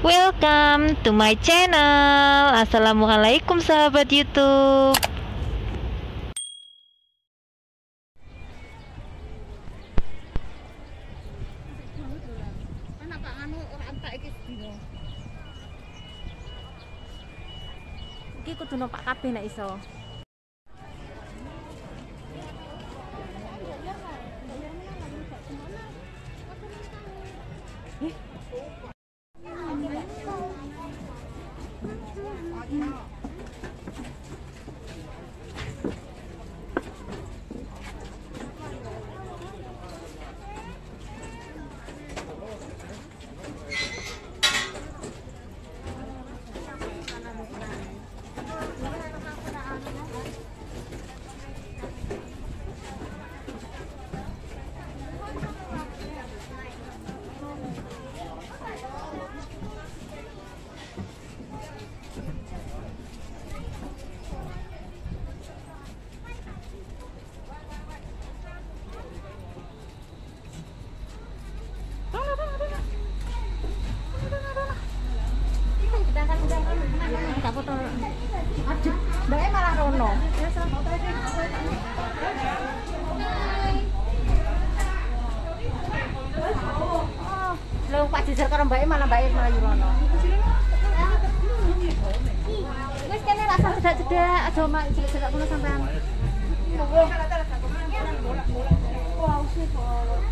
Welcome to my channel. Assalamualaikum sahabat YouTube. Iki kudu numpak kabeh nek iso. dikejar karo mbake malah mbake malah yurono. Wis kene rasa cedak-cedak aja mak cedak-cedak kula sampean. Wah, usih kok.